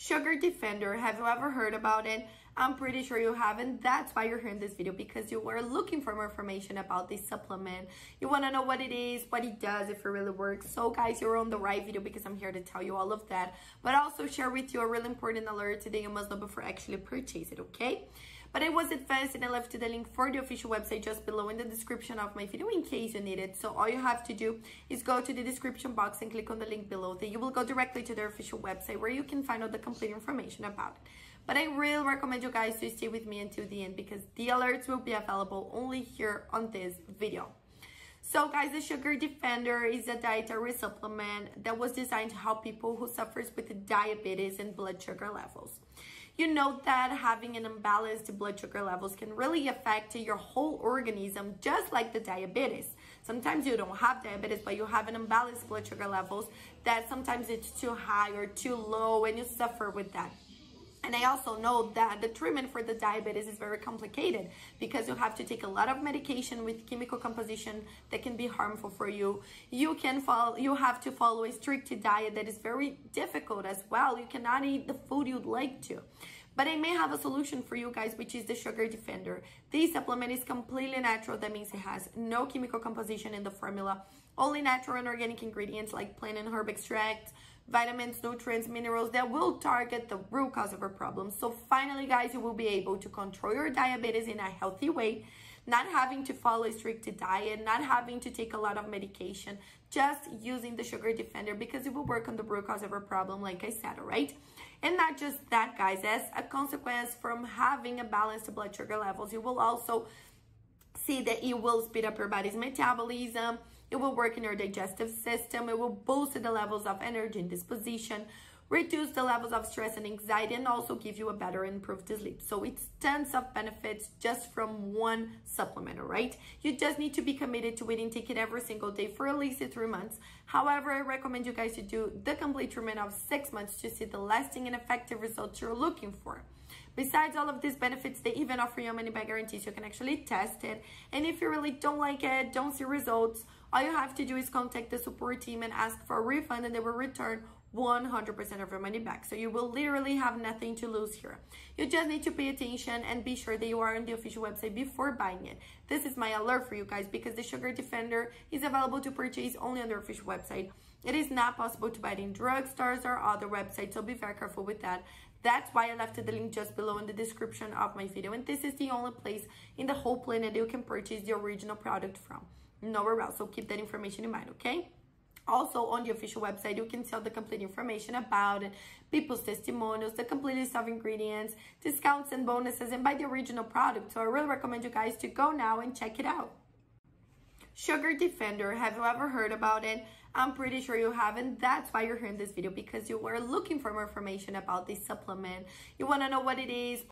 Sugar Defender, have you ever heard about it? I'm pretty sure you haven't. That's why you're here in this video because you were looking for more information about this supplement. You want to know what it is, what it does, if it really works. So guys, you're on the right video because I'm here to tell you all of that. But also share with you a really important alert today you must know before actually purchase it, okay? But I was advanced and I left you the link for the official website just below in the description of my video in case you need it. So all you have to do is go to the description box and click on the link below. Then you will go directly to their official website where you can find out the complete information about it. But I really recommend you guys to stay with me until the end because the alerts will be available only here on this video. So guys, the Sugar Defender is a dietary supplement that was designed to help people who suffers with diabetes and blood sugar levels. You know that having an imbalanced blood sugar levels can really affect your whole organism, just like the diabetes. Sometimes you don't have diabetes, but you have an imbalanced blood sugar levels that sometimes it's too high or too low and you suffer with that. And I also know that the treatment for the diabetes is very complicated because you have to take a lot of medication with chemical composition that can be harmful for you. You can follow, you have to follow a strict diet that is very difficult as well. You cannot eat the food you'd like to. But I may have a solution for you guys, which is the Sugar Defender. This supplement is completely natural. That means it has no chemical composition in the formula, only natural and organic ingredients like plant and herb extracts, vitamins, nutrients, minerals that will target the root cause of our problem. So finally, guys, you will be able to control your diabetes in a healthy way, not having to follow a strict diet, not having to take a lot of medication, just using the sugar defender because it will work on the root cause of our problem, like I said, all right? And not just that, guys, as a consequence from having a balanced blood sugar levels, you will also see that it will speed up your body's metabolism, it will work in your digestive system. It will boost the levels of energy and disposition, reduce the levels of stress and anxiety, and also give you a better improved sleep. So it's tons of benefits just from one supplement, all right? You just need to be committed to and take it every single day for at least three months. However, I recommend you guys to do the complete treatment of six months to see the lasting and effective results you're looking for. Besides all of these benefits, they even offer you a money back guarantee so you can actually test it. And if you really don't like it, don't see results, all you have to do is contact the support team and ask for a refund and they will return 100% of your money back. So you will literally have nothing to lose here. You just need to pay attention and be sure that you are on the official website before buying it. This is my alert for you guys because the Sugar Defender is available to purchase only on their official website. It is not possible to buy it in drugstores or other websites, so be very careful with that. That's why I left the link just below in the description of my video. And this is the only place in the whole planet you can purchase the original product from. Nowhere else. So keep that information in mind, okay? Also, on the official website, you can see the complete information about it, people's testimonials, the complete list of ingredients, discounts and bonuses, and buy the original product. So I really recommend you guys to go now and check it out. Sugar Defender, have you ever heard about it? I'm pretty sure you haven't. That's why you're here in this video because you were looking for more information about this supplement. You want to know what it is,